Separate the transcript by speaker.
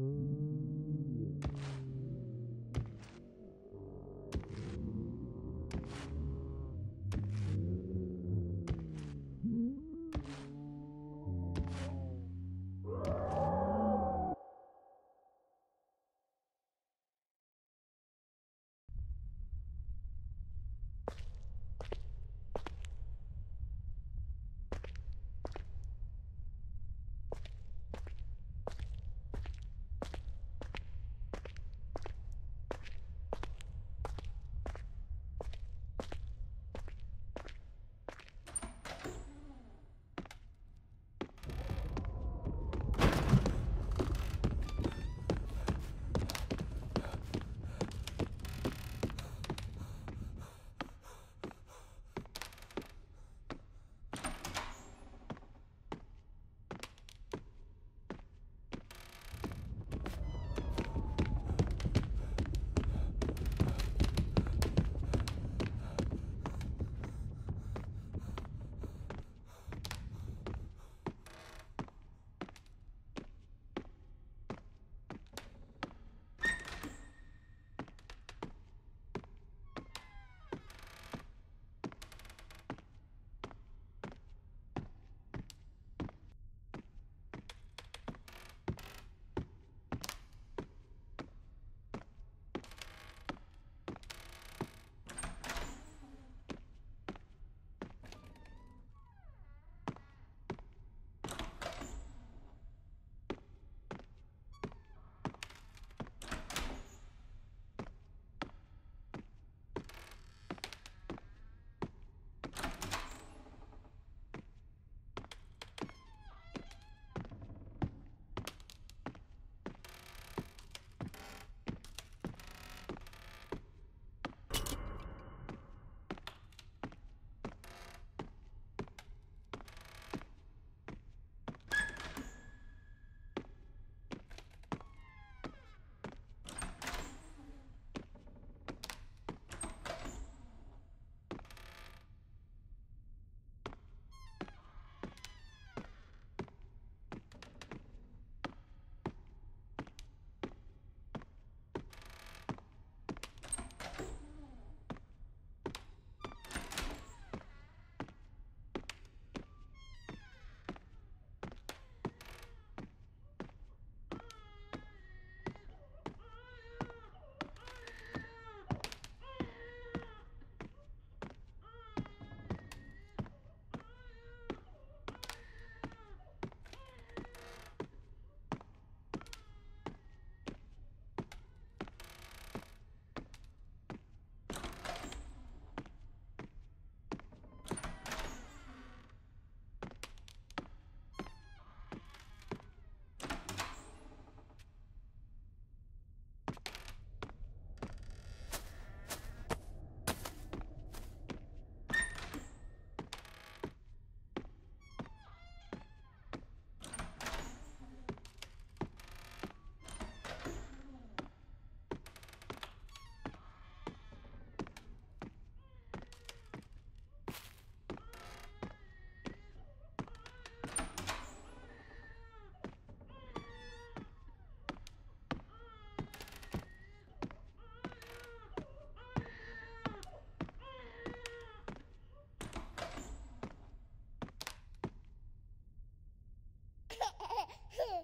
Speaker 1: Mm-hmm. Hey.